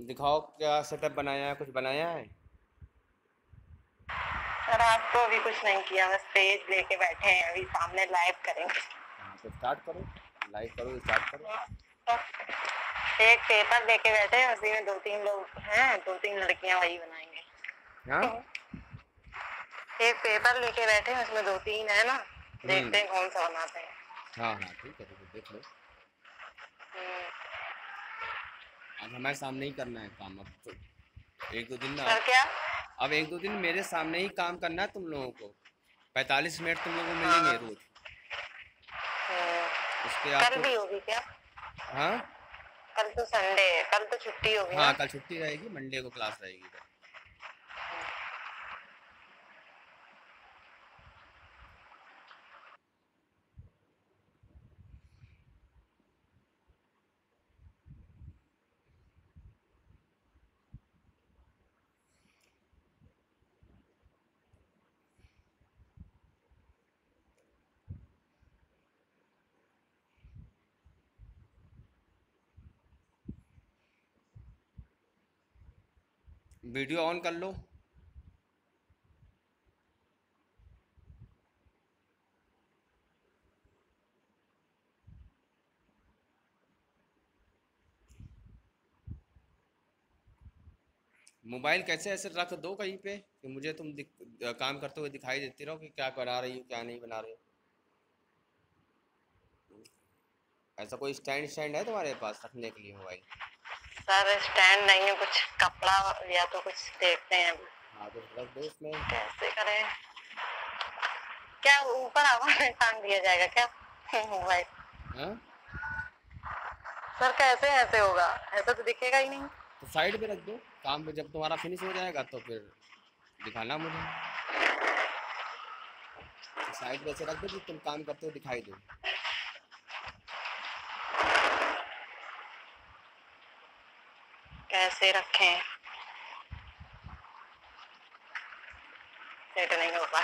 दिखाओ क्या सेटअप बनाया है कुछ बनाया है? सर आज तो अभी कुछ नहीं किया बस पेज लेके बैठे हैं अभी सामने लाइव करेंगे। हाँ तो स्टार्ट करो लाइव करो स्टार्ट करो। एक पेपर लेके बैठे हैं उसी में दो तीन लोग हैं दो तीन लड़कियाँ वही बनाएँगे। हाँ? एक पेपर लेके बैठे हैं उसमें दो तीन है ना देखते हैं कौन सा बनाते हैं। हाँ हाँ ठीक है ठीक है देख लो। हम्म, अब हमारे सामने ही करना है काम अब तो एक दो दिन ना क्या? अब एक दो दिन मेरे सामने ही काम करना है तुम लोगों को। पैतालीस मिनट तुम लोगों को मिलेंगे रोज। हम्म, उसके कल आप भी होगी क्या? हाँ? कल तो संडे कल तो छुट्टी होगी हाँ कल छुट्टी रहेगी मंडे को क्लास रहेगी। वीडियो ऑन कर लो। मोबाइल कैसे ऐसे रख दो कहीं पे कि मुझे तुम काम करते हुए दिखाई देती रहो कि क्या बना रही हो, क्या नहीं बना रही हो। ऐसा कोई स्टैंड स्टैंड है तुम्हारे पास रखने के लिए मोबाइल? सर स्टैंड नहीं है कुछ कपड़ा या तो कुछ देखते हैं। हाँ तो उसमें कैसे करें? क्या ऊपर में टांग दिया जाएगा क्या? मोबाइल हाँ? सर कैसे ऐसे होगा? ऐसा तो दिखेगा ही नहीं। तो साइड पे रख दो। काम पे जब तुम्हारा फिनिश हो जाएगा तो फिर दिखाना मुझे। साइड पे ऐसे रख दो कि तुम काम करते हो दिखाई दो। कैसे रखें? सेट नहीं हो पा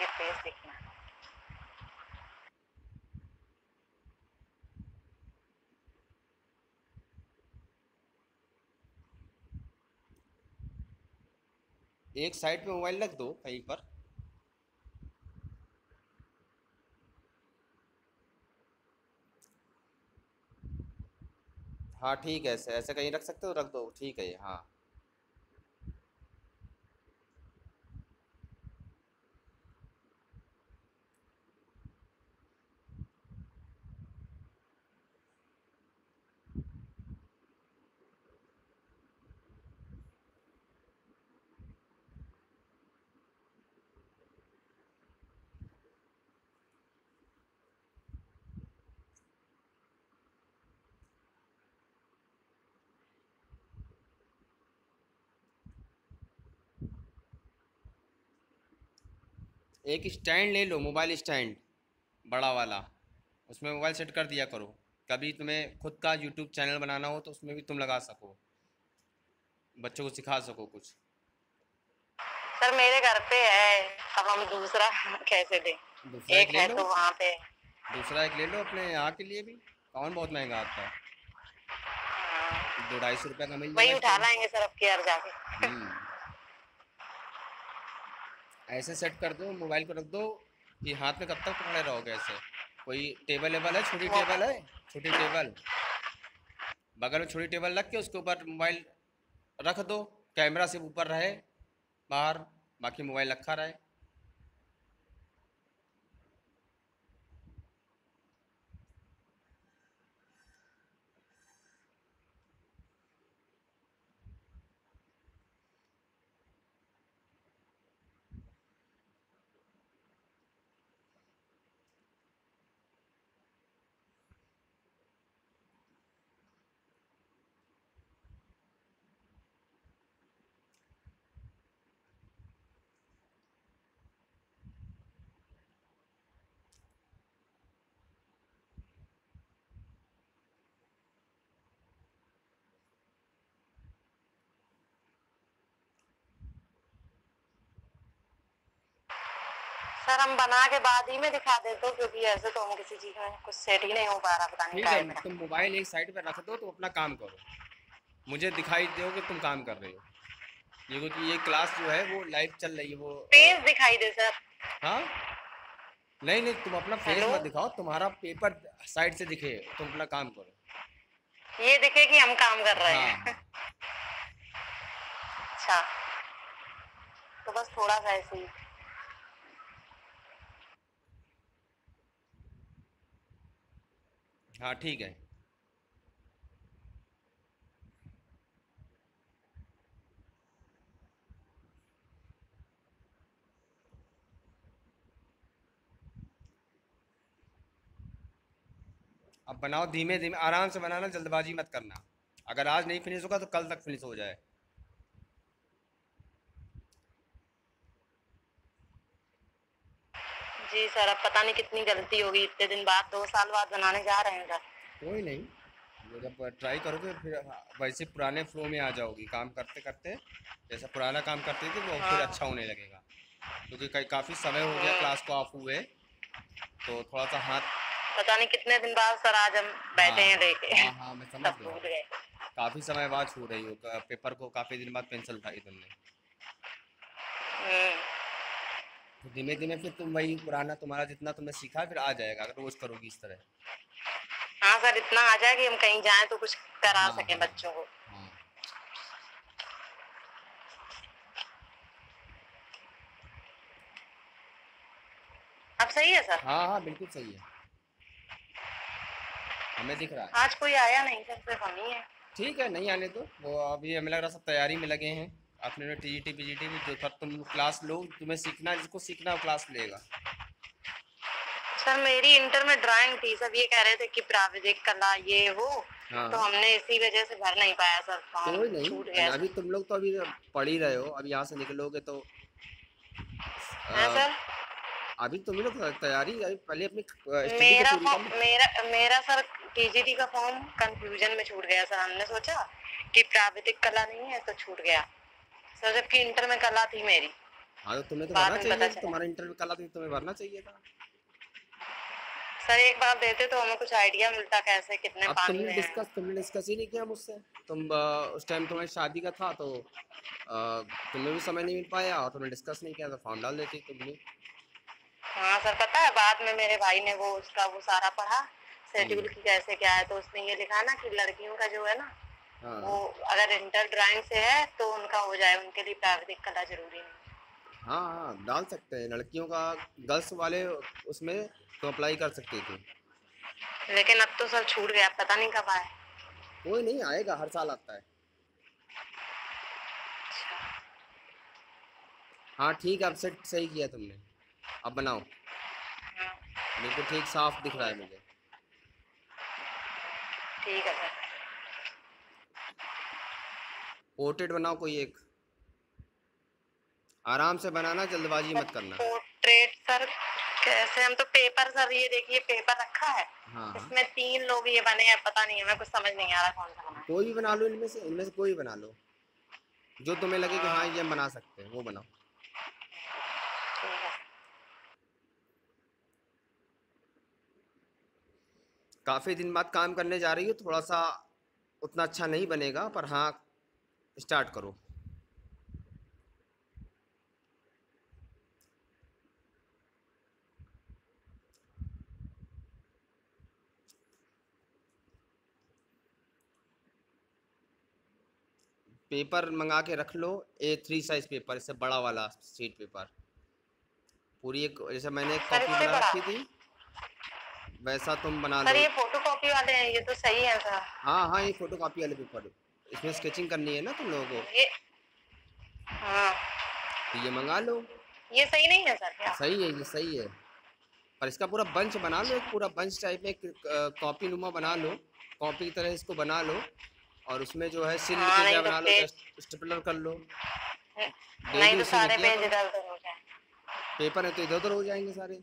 ये पेज देखना। एक साइड पे मोबाइल रख दो, कहीं पर। हाँ ठीक है ऐसे ऐसे कहीं रख सकते हो? रख दो ठीक है हाँ। एक स्टैंड ले लो मोबाइल स्टैंड बड़ा वाला। उसमें मोबाइल सेट कर दिया करो। कभी तुम्हें खुद का यूट्यूब चैनल बनाना हो तो उसमें भी तुम लगा सको। बच्चों को सिखा सको कुछ। सर मेरे घर पे है। अब हम दूसरा कैसे दें? दूसरा एक एक ले है लो। तो वहाँ पे। दूसरा एक ले लो अपने यहाँ के लिए भी। कौन बहुत महँगा आता है? हाँ, दो ढाई सौ रुपये का मिल वही उठा लाएँगे सर अब की जाके। हम्म। ऐसे सेट कर दो मोबाइल को रख दो कि हाथ में कब तक पकड़े रहोगे ऐसे। कोई टेबल वेबल है? छोटी टेबल है? छोटी टेबल बगल में छोटी टेबल रख के उसके ऊपर मोबाइल रख दो। कैमरा सिर्फ़ ऊपर रहे, बाहर, बाकी मोबाइल रखा रहे। सर हम बना के बाद ही में दिखा देते हो क्योंकि ऐसे तो हम किसी चीज़ में कुछ सेट ही नहीं हो पा रहा पता नहीं क्या है तुम मोबाइल एक साइड पे रख दो तो अपना काम करो। मुझे दिखाई दो कि तुम काम कर रहे हो। ये क्योंकि ये क्लास जो है वो लाइव चल रही है वो पेज दिखाई दे सर हाँ? नहीं नहीं तुम अपना फेस मत दिखाओ तुम्हारा पेपर साइड से दिखे तुम अपना काम करो। ये दिखे कि हम काम कर रहे हैं। हाँ। अच्छा। तो बस थोड़ा सा ऐसे ही। हाँ ठीक है। अब बनाओ धीमे धीमे आराम से बनाना, जल्दबाजी मत करना। अगर आज नहीं फिनिश होगा तो कल तक फिनिश हो जाए। जी सर अब पता नहीं कितनी गलती होगी इतने दिन बाद दो साल बाद बनाने जा रहे हैं सर। कोई नहीं। जब ट्राई करोगे फिर हाँ, वैसे पुराने फ्लो में आ जाओगी। काम करते करते जैसा पुराना काम करते थे वो हाँ। फिर हाँ। अच्छा होने लगेगा। क्योंकि कई काफ़ी समय हो गया क्लास को ऑफ़ हुए तो थोड़ा सा हाथ पता नहीं कितने दिन बाद सर आज हम बैठे हैं हाँ, लेके हाँ हाँ मैं समझ गया। काफ़ी समय बाद छू रही हो पेपर को काफ़ी दिन बाद पेंसिल उठाई तुमने। हम्म, तो धीमे धीमे फिर तुम वही पुराना तुम्हारा जितना तुमने सीखा फिर आ जाएगा अगर रोज करोगी इस तरह। हाँ सर इतना आ जाए कि हम कहीं जाएँ तो कुछ करा हाँ, सके हाँ। बच्चों को। हाँ अब सही है सर? हाँ हाँ बिल्कुल सही है। हमें दिख रहा है। आज कोई आया नहीं सर सिर्फ़ हम ही? है ठीक है नहीं आने तो वो अभी हमें लग रहा सब तैयारी में लगे हैं। अपने T G T P G T भी जो था तुम क्लास लो तुम्हें सीखना जिसको सीखना क्लास लेगा। सर मेरी इंटर में ड्राइंग थी सब ये कह रहे थे कि प्राविधिक कला ये वो। हाँ। तो हमने इसी वजह से भर नहीं पाया सर फॉर्म कोई नहीं छूट गया अभी तुम लोग तो अभी पढ़ ही रहे हो अब यहाँ से निकलोगे तो है सर। अभी तुम लोग तैयारी अभी पहले अपनी मेरा मेरा मेरा सर टीजीटी का फॉर्म कंफ्यूजन में छूट गया सर हमने सोचा कि प्राविधिक कला नहीं है तो छूट गया। सर जबकि इंटर में कला थी मेरी। हाँ तो तुम्हें तो भरना में पता चाहिए। तुम्हारा इंटरव्यू कला थी तुम्हें भरना चाहिए था। सर एक बार देते तो हमें कुछ आइडिया मिलता कैसे कितने अब तुमने में डिस्कस तुमने डिस्कस ही नहीं किया मुझसे। तुम उस टाइम तुम्हारी शादी का था तो तुम्हें भी समय नहीं मिल पाया और तुमने डिस्कस नहीं किया तो फॉर्म डाल देती तुम भी हाँ सर पता है बाद में मेरे भाई ने वो उसका वो सारा पढ़ा शेड्यूल हम्म। की कैसे क्या है तो उसने ये लिखा ना कि लड़कियों का जो है ना हाँ। वो अगर इंटर ड्राइंग से है तो उनका हो जाए उनके लिए प्राविधिक कला ज़रूरी नहीं। हाँ हाँ डाल सकते हैं। लड़कियों का गर्ल्स वाले उसमें तो अप्लाई कर सकती थी। लेकिन अब तो सर छूट गया पता नहीं कब आए। कोई नहीं आएगा हर साल आता है। अच्छा। हाँ ठीक है अब सेट सही किया तुमने। अब बनाओ। हाँ, बिल्कुल ठीक साफ़ दिख रहा है मुझे। ठीक है सर। पोर्ट्रेट बनाओ कोई एक। आराम से बनाना जल्दबाजी मत करना। पोर्ट्रेट सर कैसे हम तो पेपर सर ये देखिए पेपर रखा है। हाँ हाँ। इसमें तीन लोग ये बने हैं पता नहीं हमें कुछ समझ नहीं आ रहा कौन सा बना। कोई भी बना लो इनमें से इनमें से कोई भी बना लो। जो तुम्हें लगे कि हाँ ये हम बना सकते हैं वो बनाओ। काफ़ी दिन बाद काम करने जा रही हो थोड़ा सा उतना अच्छा नहीं बनेगा पर हाँ स्टार्ट करो। पेपर मंगा के रख लो ए थ्री साइज़ पेपर इससे बड़ा वाला शीट पेपर पूरी एक जैसे मैंने एक कॉपी बना रखी थी वैसा तुम बना सर लो। ये फ़ोटो कॉपी वाले हैं ये तो सही है सर। हाँ हाँ ये फ़ोटो कॉपी वाले पेपर इसमें स्केचिंग करनी है ना तुम लोगों को? ये हाँ। तो ये मंगा लो। ये सही नहीं है सर क्या? सही है ये सही है। पर इसका पूरा बंच बना लो एक पूरा बंच टाइप में कॉपी नुमा बना लो। कॉपी की तरह इसको बना लो और उसमें जो है सिल हाँ, तो बना लो स्टेपलर कर लो। नहीं तो सारे पेज इधर उधर हो जाए। पेपर है तो इधर उधर हो जाएँगे सारे।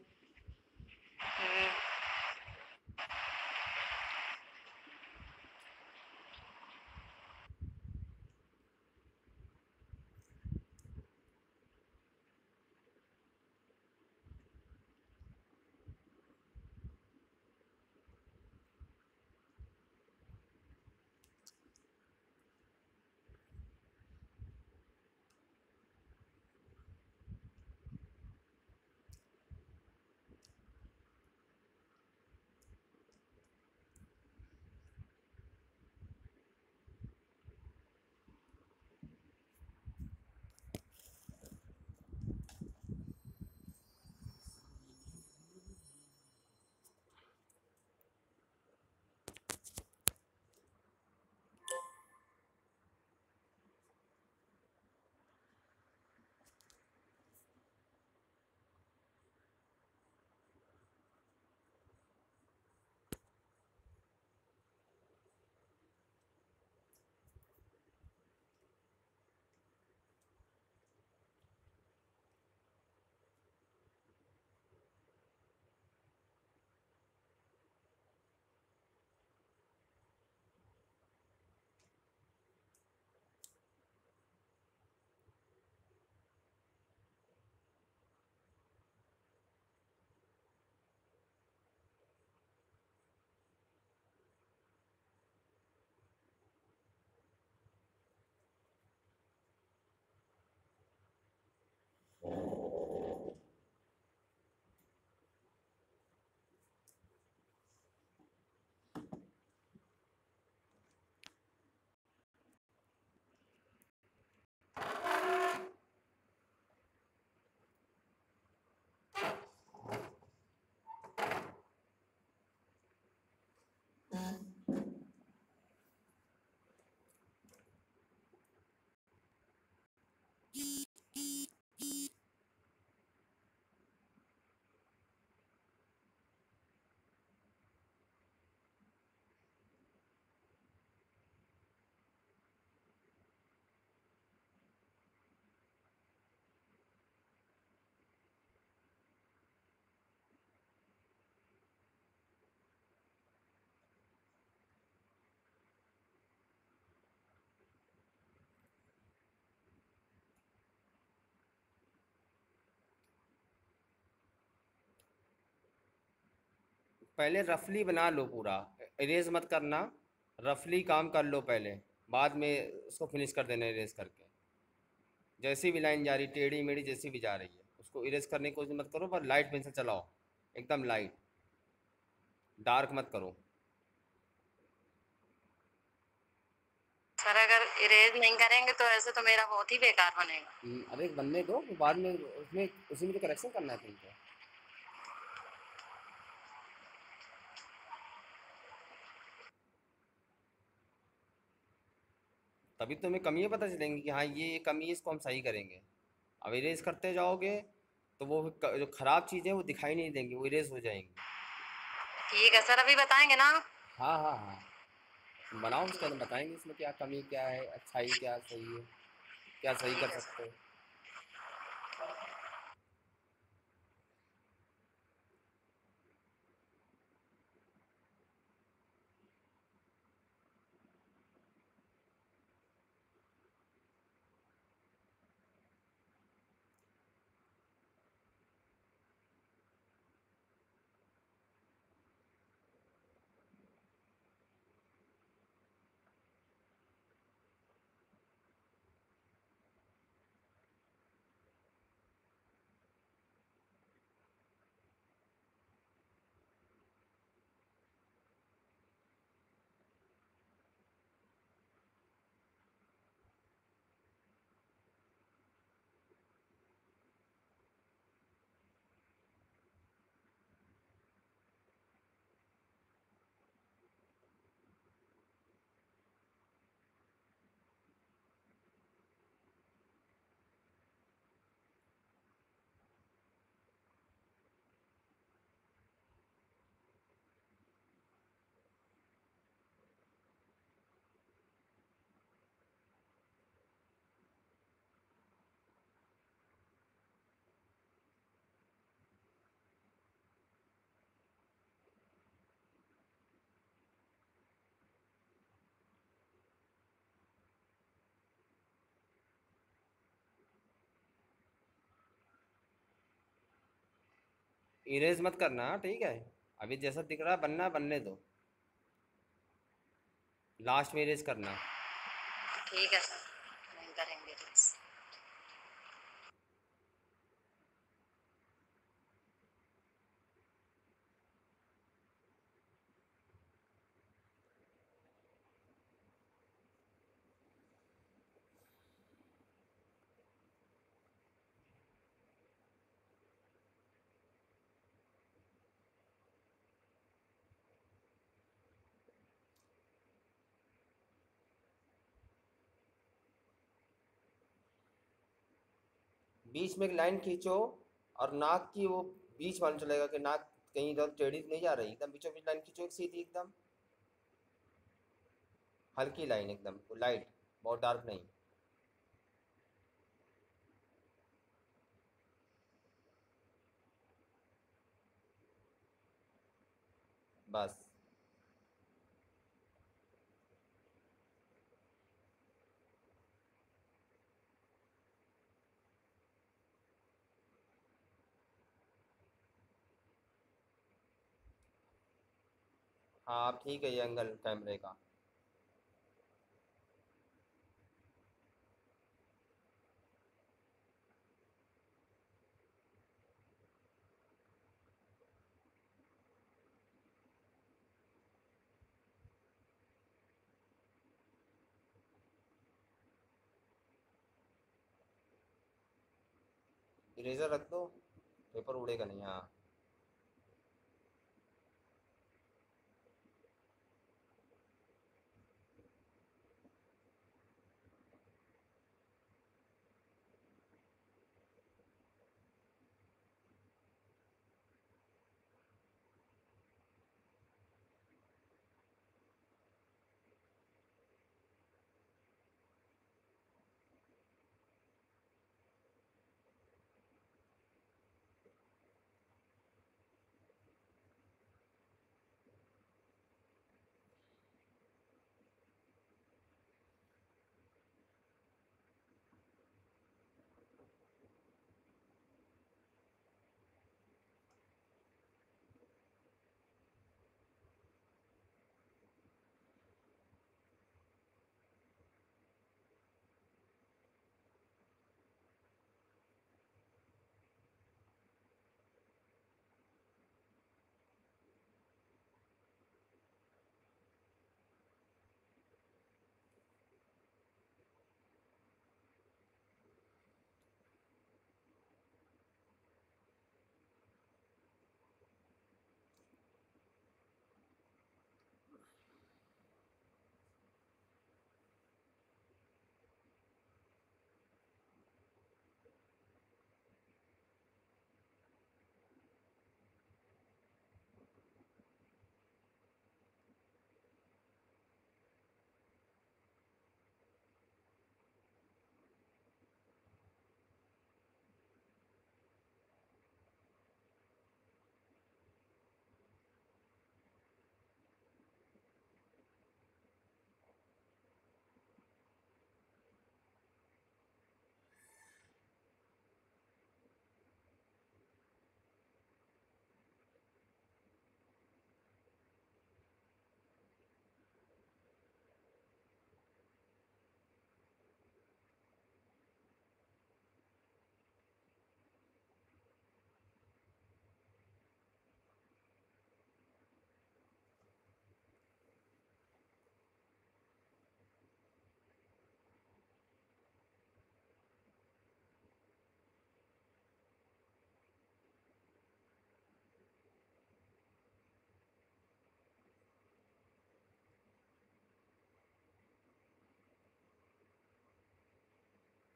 पहले रफली बना लो पूरा इरेज मत करना रफली काम कर लो पहले बाद में उसको फिनिश कर देना इरेज करके। जैसी भी लाइन जा रही टेढ़ी मेढ़ी जैसी भी जा रही है उसको इरेज करने की कोशिश मत करो पर लाइट पेंसिल चलाओ एकदम लाइट डार्क मत करो। सर अगर इरेज नहीं करेंगे तो ऐसे तो मेरा बहुत ही बेकार बनेगा। अरे बनने दो बाद में उसमें उसी में तो करेक्शन करना है तुमको। तभी तो हमें कमियाँ पता चलेंगी कि हाँ ये ये कमी है इसको हम सही करेंगे। अब इरेज करते जाओगे तो वो जो ख़राब चीज़ें वो दिखाई नहीं देंगी वो इरेज हो जाएँगी। ठीक है सर अभी बताएँगे ना? हाँ हाँ हाँ। बनाओ उसके बताएँगे इसमें क्या कमी क्या है अच्छाई क्या सही है क्या सही कर सकते हो। इरेज मत करना, ठीक है? अभी जैसा दिख रहा बनना, बनने दो। लास्ट में इरेज करना। ठीक है सर करेंगे इरेज बीच में एक लाइन खींचो और नाक की वो बीच मालूम चलेगा कि नाक कहीं इधर टेढ़ी नहीं जा रही, एकदम बीचों बीच लाइन खींचो एक सीधी एकदम। हल्की लाइन एकदम, लाइट, बहुत डार्क नहीं। बस। हाँ ठीक है ये एंगल कैमरे का। इरेजर रख दो पेपर उड़ेगा नहीं हाँ।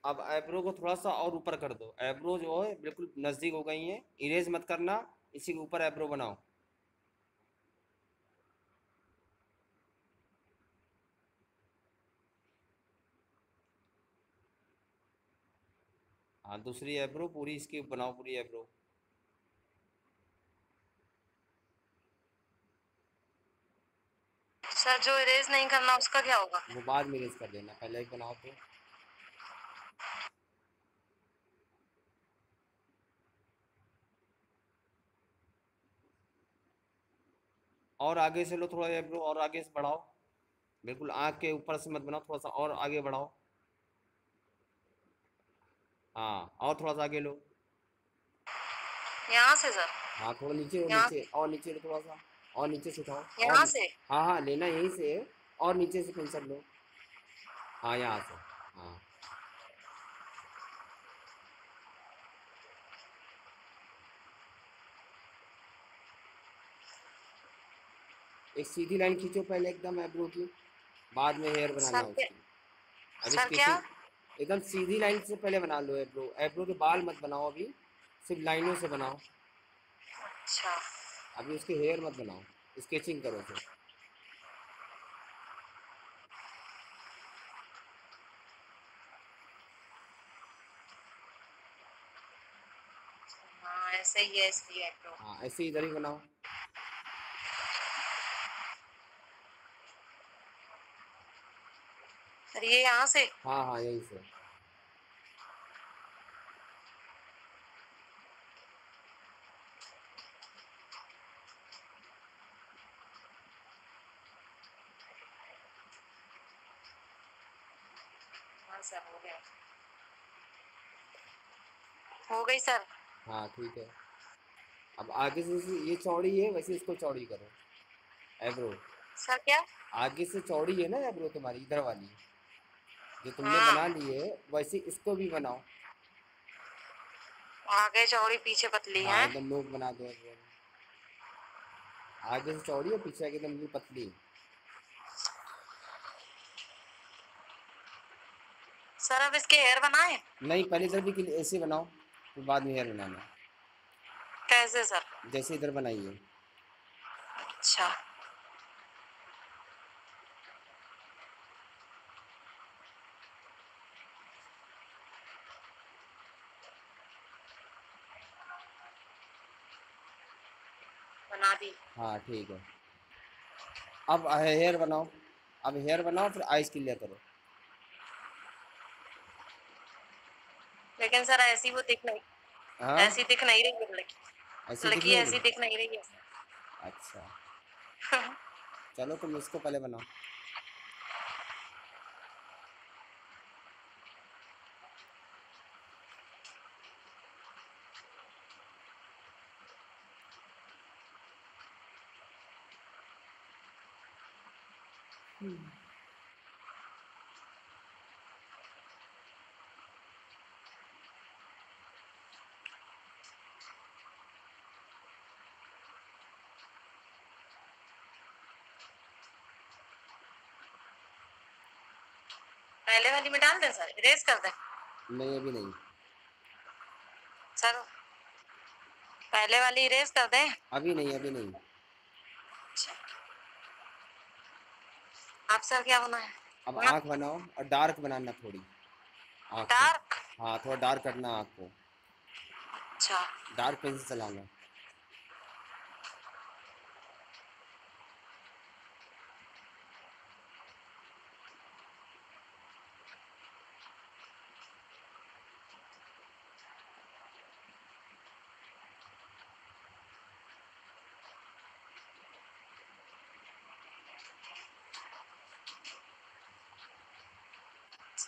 अब आईब्रो को थोड़ा सा और ऊपर कर दो। आईब्रो जो है बिल्कुल नज़दीक हो गई है। इरेज मत करना इसी के ऊपर आईब्रो बनाओ। हाँ दूसरी आईब्रो पूरी इसकी बनाओ पूरी आईब्रो सर जो इरेज नहीं करना उसका क्या होगा? वो बाद में इरेज कर देना पहले एक बनाओ तो और आगे से लो थोड़ा आईब्रो और आगे से बढ़ाओ। बिल्कुल आँख के ऊपर से मत बनाओ थोड़ा सा और आगे बढ़ाओ। हाँ और थोड़ा सा आगे लो। यहाँ से सर। हाँ थोड़ा नीचे नीचे और नीचे लो थोड़ा सा और नीचे से उठाओ यहाँ से। हाँ हाँ लेना यहीं से और नीचे से पेंसिल लो। हाँ यहाँ से हाँ। एक सीधी लाइन खींचो पहले एकदम आईब्रो की बाद में हेयर बनाना उसकी। एकदम सीधी लाइन से पहले बना लो आईब्रो आईब्रो के बाल मत बनाओ अभी सिर्फ़ लाइनों से बनाओ। अच्छा। अभी उसके हेयर मत बनाओ स्केचिंग करो फिर। हाँ ऐसे ही है इसलिए हाँ ऐसे ही इधर ही बनाओ। ये यहाँ से। हाँ हाँ यही से। हाँ सर हो गया। हो गई सर। हाँ ठीक है। अब आगे से ये चौड़ी है वैसे इसको चौड़ी करो। एब्रो सर क्या? आगे से चौड़ी है ना एब्रो तुम्हारी इधर वाली? जो तुमने हाँ। बना ली है वैसे इसको भी बनाओ। आगे चौड़ी पीछे पतली हाँ है? एकदम नोक बना दो आगे से चौड़ी है पीछे एकदम पतली। सर अब इसके हेयर बनाए? नहीं पहले इधर भी के लिए ऐसे बनाओ फिर बाद में हेयर बनाना। कैसे सर? जैसे इधर बनाइए। अच्छा। दी हाँ ठीक है। अब हेयर बनाओ। अब हेयर बनाओ फिर आइस क्लियर करो। लेकिन सर ऐसी वो दिख नहीं हाँ? ऐसी दिख नहीं रही लड़की। ऐसी लड़की ऐसी दिख नहीं रही है। अच्छा। चलो तुम इसको पहले बनाओ। पहले वाली में डाल दें सर इरेज कर दें। नहीं अभी नहीं। सर पहले वाली इरेज कर दें। अभी नहीं अभी नहीं। अच्छा। आप सर क्या बनाए? अब। आँख बनाओ और डार्क बनाना थोड़ी। डार्क हाँ थोड़ा डार्क करना आँख को। अच्छा। डार्क पेंसिल चलाना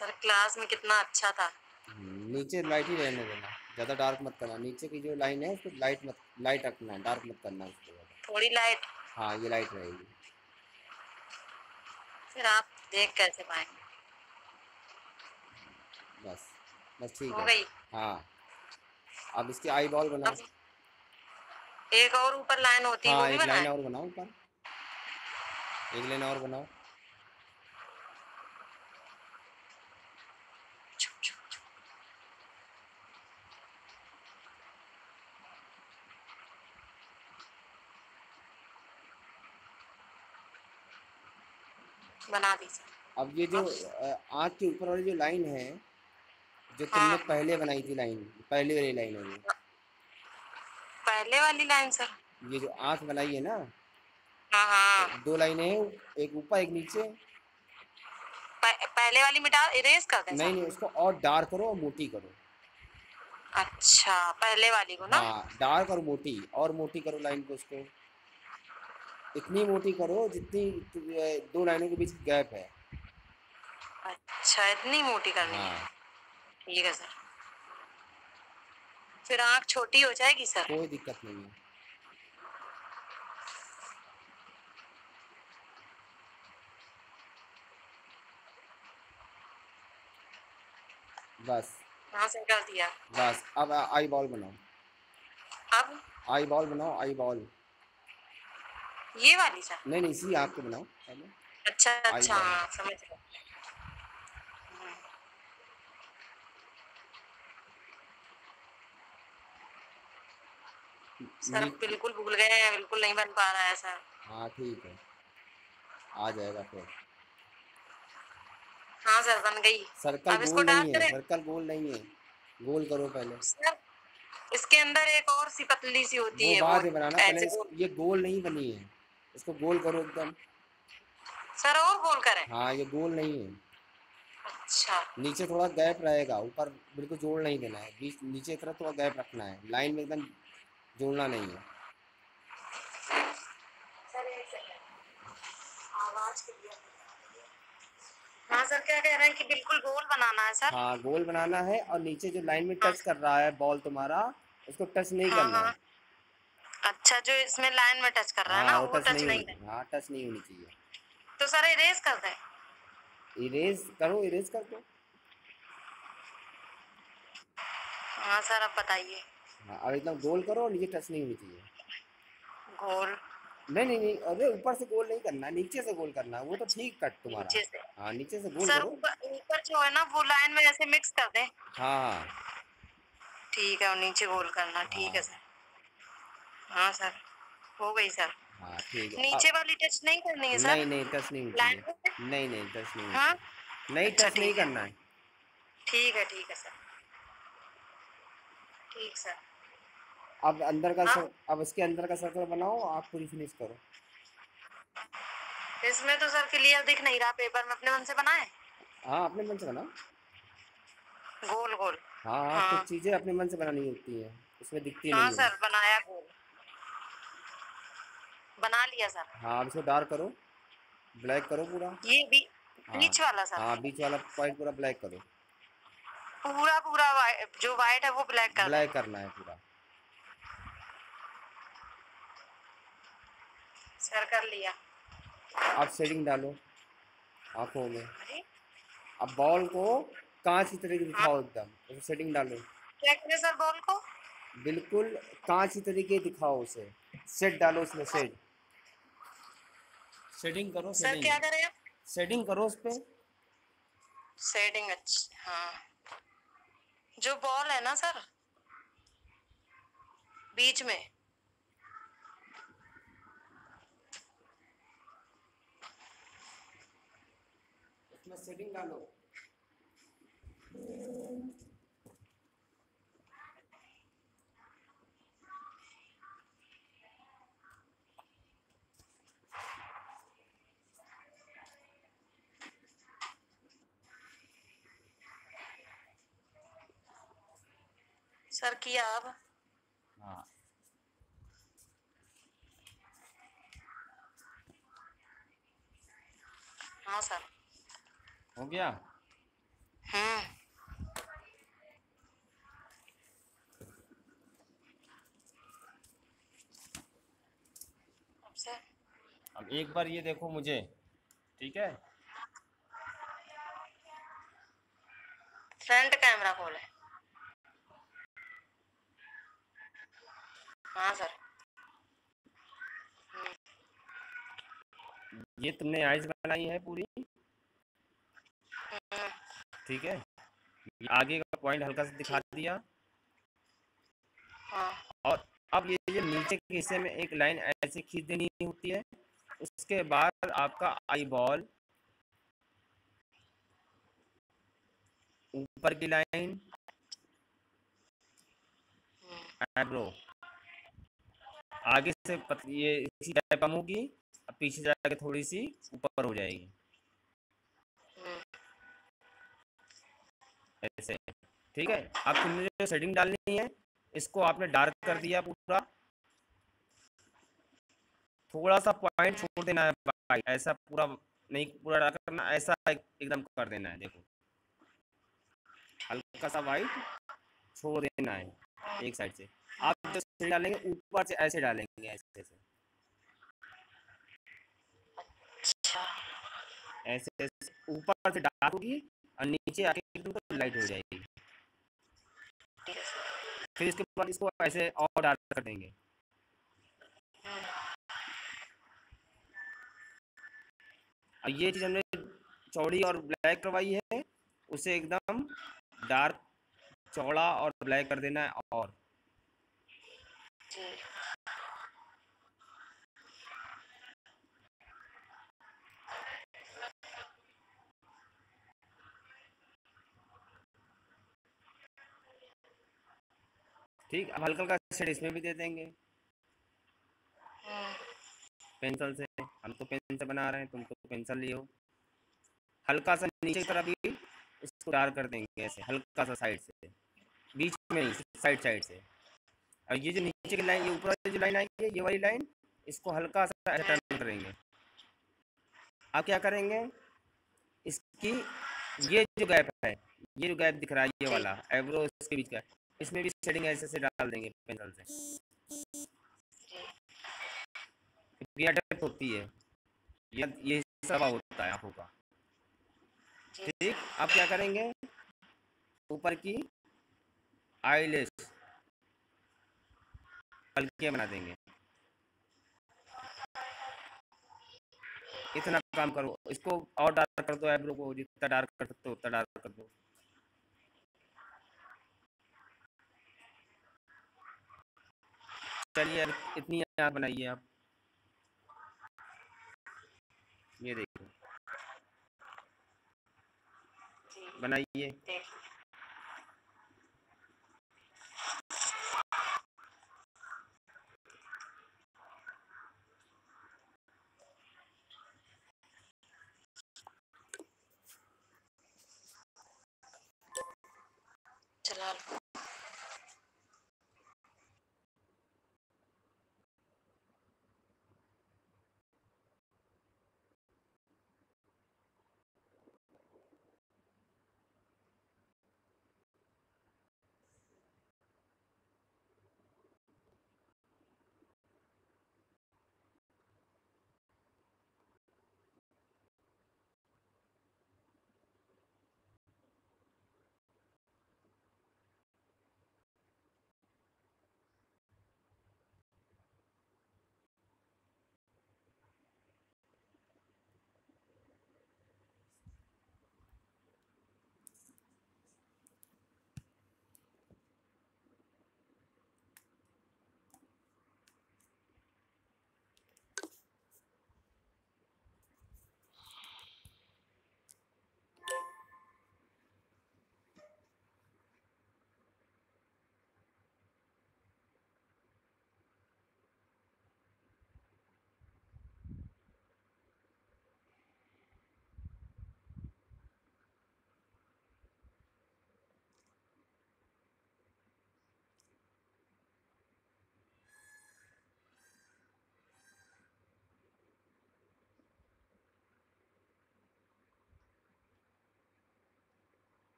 सर क्लास में कितना अच्छा था। हम्म, नीचे लाइट ही रहने देना। ज़्यादा डार्क मत करना। नीचे की जो लाइन है उसको लाइट मत लाइट रखना है। डार्क मत करना उसको थोड़ी लाइट हाँ ये लाइट रहेगी। फिर आप देख कैसे पाएँगे। बस बस ठीक हो है। अब इसकी आई बॉल बनाओ एक और ऊपर लाइन होती है वो हाँ भी एक लाइन और बनाओ ऊपर। एक लाइन और बनाओ। बना दी सर अब ये जो आँख के ऊपर वाली जो लाइन है जो तुमने हाँ। पहले बनाई थी लाइन पहले वाली लाइन है ये। पहले वाली लाइन सर। ये जो आँख बनाई है ना? हाँ हाँ। दो लाइनें हैं एक ऊपर एक नीचे। पहले वाली मिटा इरेज कर दें नहीं नहीं उसको और डार्क करो और मोटी करो। अच्छा पहले वाली को ना? हाँ डार्क और मोटी और मोटी करो लाइन को उसको। इतनी मोटी करो जितनी दो लाइनों के बीच गैप है। अच्छा इतनी मोटी करनी है? हाँ। ठीक है सर। फिर आँख छोटी हो जाएगी सर? कोई दिक्कत नहीं है। बस। हाँ सर कर दिया। बस अब आई बॉल बनाओ। अब? आई बॉल बनाओ आई बॉल। ये वाली सर? नहीं नहीं इसी आपको बनाओ पहले। अच्छा अच्छा हाँ समझ गया सर बिल्कुल भूल गए हैं बिल्कुल नहीं बन पा रहा है सर। हाँ ठीक है। आ जाएगा फिर। हाँ सर बन गई। सर्कल अब इसको गोल नहीं है? सर्कल गोल नहीं है। गोल करो पहले। सर इसके अंदर एक और सी पतली सी होती वो है बाद में बनाना पहले ये गोल नहीं बनी है। इसको गोल करो एकदम। सर और गोल करें? हाँ ये गोल नहीं है। अच्छा। नीचे थोड़ा गैप रहेगा ऊपर बिल्कुल जोड़ नहीं देना है। बीच नीचे तरफ़ थोड़ा गैप रखना है। लाइन में एकदम जोड़ना नहीं है। हाँ। सर क्या कह रहे हैं कि बिल्कुल गोल बनाना है सर? हाँ गोल बनाना है और नीचे जो लाइन में टच कर रहा है बॉल तुम्हारा उसको टच नहीं हाँ करना हाँ। है। अच्छा जो इसमें लाइन में टच कर रहा है ना हाँ वो टच नहीं है। हाँ टच नहीं होनी चाहिए। तो सर इरेज कर दें। इरेज करो इरेज कर दो। हाँ सर अब बताइए। हाँ अब एकदम गोल करो और नीचे टच नहीं होनी चाहिए। गोल? नहीं नहीं नहीं अरे ऊपर से गोल नहीं करना नीचे से गोल करना वो तो ठीक कट तुम्हारा। नीचे से। हाँ नीचे से गोल सर करो। ऊपर जो है ना वो लाइन में ऐसे मिक्स कर दें। हाँ हाँ। ठीक है और नीचे गोल करना ठीक है हाँ। सर। हाँ सर हो गई सर। हाँ ठीक है। नीचे वाली टच नहीं करनी है सर? नहीं नहीं टच नहीं में नहीं नहीं टच नहीं हाँ? नहीं अच्छा, टच नहीं करना है। ठीक है ठीक है सर। ठीक सर। अब अंदर का हाँ। सर, अब इसके अंदर का सर्कल बनाओ आप पूरी फिनिश करो। इसमें तो सर क्लियर दिख नहीं रहा पेपर में अपने मन से बनाए? हाँ अपने मन से बनाओ। गोल गोल। हाँ हाँ। कुछ चीज़ें अपने मन से बनानी होती है उसमें दिखती हाँ नहीं है। सर बनाया गोल। बना लिया सर। हाँ इसको डार्क करो। ब्लैक करो पूरा। ये भी हाँ। बीच वाला सर। हाँ बीच वाला पॉइंट पूरा ब्लैक करो। पूरा पूरा वाइ- जो वाइट है वो ब्लैक कर ब्लैक करना है पूरा। सर कर लिया। अब शेडिंग डालो। आँखों में। अब बॉल को कांच की तरह दिखाओ एकदम। उसमें शेडिंग डालो। क्या करें सर बॉल को? बिल्कुल कांच की तरीके दिखाओ उसे। सेट डालो उसमें सेट शेडिंग करो सर क्या करें आप? सेटिंग करो उस पे. सेटिंग अच्छा। हाँ जो बॉल है ना सर बीच में। उसमें सेटिंग डालो। सर किया अब। हाँ। हाँ सर। हो गया? हम्म अब सर। अब एक बार ये देखो मुझे ठीक है? फ्रंट कैमरा खोले। हाँ सर। हम्म। ये तुमने आइस बनाई है पूरी? हम्म। ठीक है। आगे का पॉइंट हल्का सा दिखा दिया। हाँ। और अब ये ये नीचे के हिस्से में एक लाइन ऐसे खींच देनी होती है। उसके बाद आपका आई बॉल। ऊपर की लाइन। हम्म। एब्रो। आगे से पत, ये इसी टाइप कम होगी अब पीछे जाके थोड़ी सी ऊपर हो जाएगी। ऐसे। ठीक है? अब तुमने जो सेटिंग डालनी है इसको आपने डार्क कर दिया पूरा। थोड़ा सा पॉइंट छोड़ देना है भाई। ऐसा पूरा नहीं पूरा डार्क करना ऐसा एकदम कर देना है देखो। हल्का सा वाइट छोड़ देना है एक साइड से। आप जो सेटिंग डालेंगे ऊपर से ऐसे डालेंगे ऐसे ऐसे अच्छा। ऐसे ऊपर से डार्क होगी और नीचे आके एकदम लाइट हो जाएगी। फिर इसके बाद इसको ऐसे और डार्क कर देंगे। और ये चीज़ हमने चौड़ी और ब्लैक करवाई है उसे एकदम डार्क चौड़ा और ब्लैक कर देना है और। ठीक, अब हल्का हल्का शेड इसमें भी दे देंगे। पेंसिल से। हम तो पेन से बना रहे हैं, तुम तो पेंसिल लियो। हल्का सा नीचे की तरफ़ भी इसको डार्क कर देंगे ऐसे, हल्का सा साइड से। बीच में साइड साइड से। और ये जो नीचे की लाइन ये ऊपर वाली जो लाइन आई है ये वाली लाइन इसको हल्का सा टर्न करेंगे। अब क्या करेंगे? इसकी, ये जो गैप है, ये जो गैप दिख रहा है, ये वाला एब्रो इसके बीच का, इसमें भी शेडिंग ऐसे से डाल देंगे पेंसिल से। जी ये अडेप्ट होती है। ये ये सब होता है आँखों का। ठीक आप क्या करेंगे? ऊपर की आईलेस हल्के बना देंगे। इतना काम करो। इसको और डार्क कर दो आईब्रो को जितना डार्क कर सकते हो उतना डार्क कर दो। चलिए इतनी याद बनाइए आप। ये देखो बनाइए। देख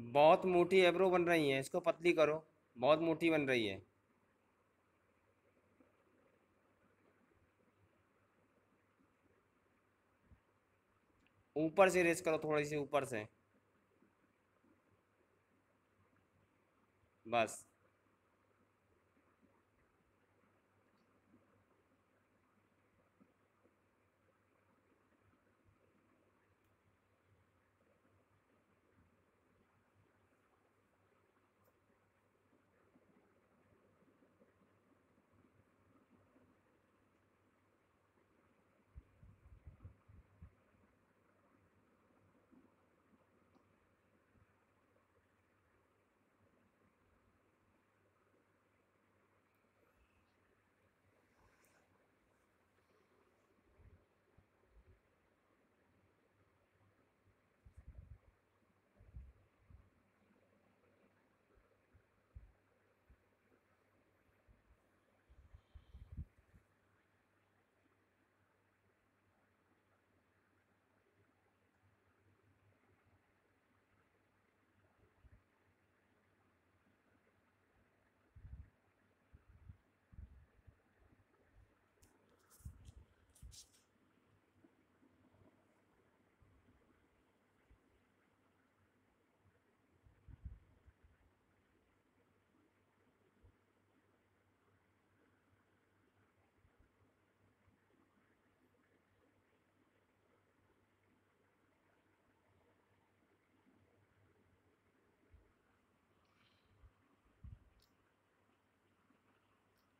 बहुत मोटी एब्रो बन रही है, इसको पतली करो। बहुत मोटी बन रही है। ऊपर से रेस करो, थोड़ी सी ऊपर से। बस।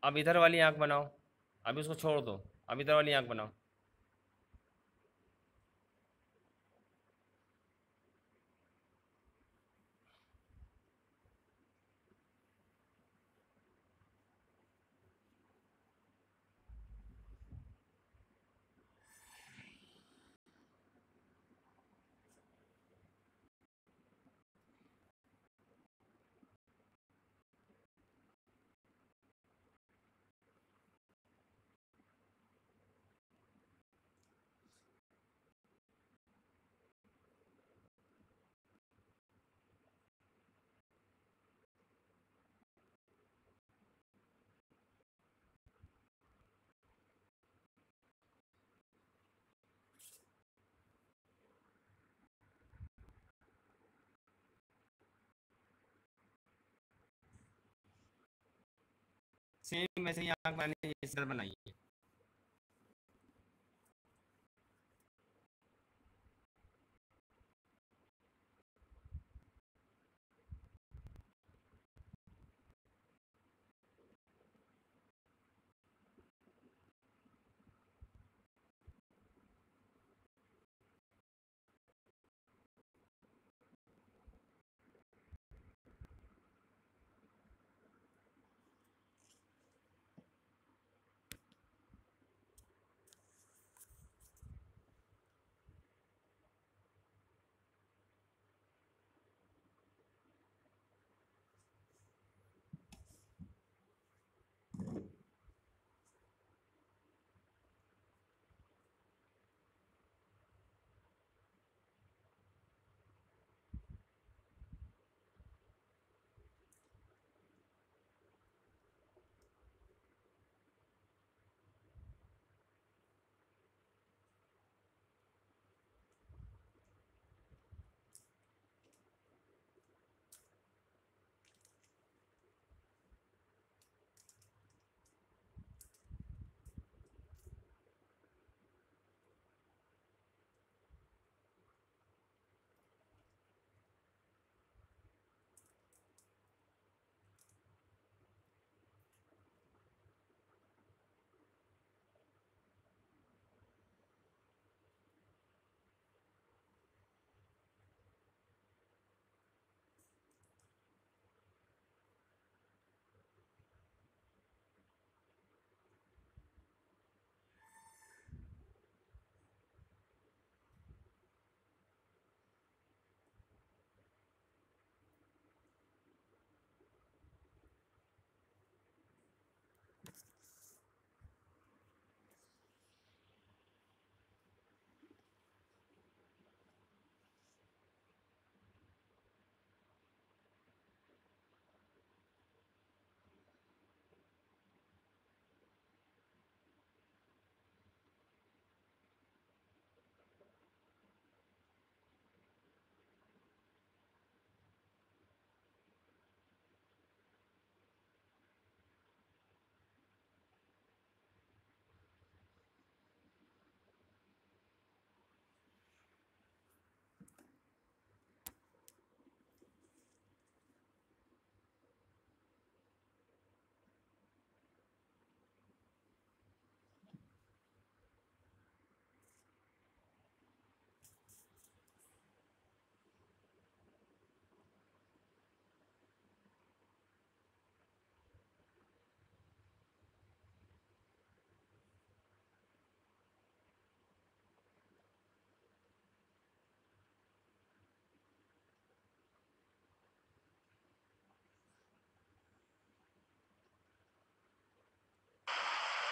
अब इधर वाली आँख बनाओ। अभी उसको छोड़ दो। अब इधर वाली आँख बनाओ। सेम वैसे ही आप मैंने इस तरह बनाइए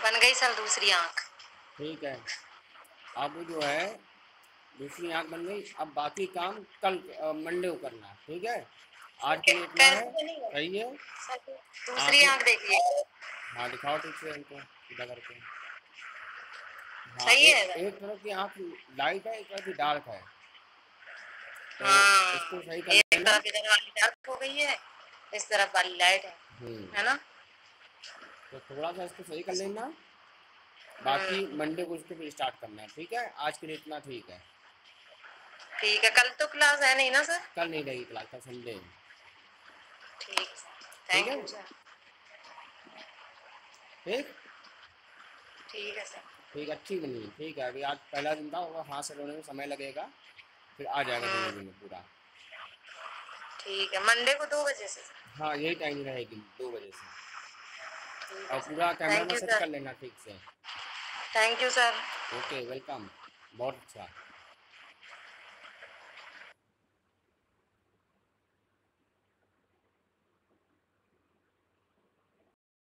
बन गई सर दूसरी आँख। ठीक है। अब जो है दूसरी आँख बन गई। अब बाकी काम कल मंडे को करना ठीक है? आज के लिए है। सही है। दूसरी आँख देखिए हाँ दिखाओ ठीक से इनको करके। हाँ, सही है एक, एक तरफ़ की आँख लाइट है एक तरफ़ की डार्क है। तो हाँ इसको सही कर एक तरफ़ इधर वाली डार्क हो गई है इस तरफ़ वाली लाइट है। हम्म, है ना? तो थोड़ा सा इसको सही कर लेना। बाकी मंडे को इसको फिर स्टार्ट करना है ठीक है? आज के लिए इतना ठीक है। ठीक है कल तो क्लास है नहीं ना सर कल नहीं रहेगी क्लास का संडे ठीक थैंक है? यू सर ठीक ठीक है सर ठीक अच्छी बनी है, ठीक है। अभी आज पहला दिन था और हाथ से रोने में समय लगेगा। फिर आ जाएगा धीरे धीरे पूरा। ठीक है मंडे को दो बजे से। हाँ यही टाइम रहेगी दो बजे से। और पूरा कैमरा में सेट कर लेना ठीक से। Thank you sir okay welcome बहुत अच्छा।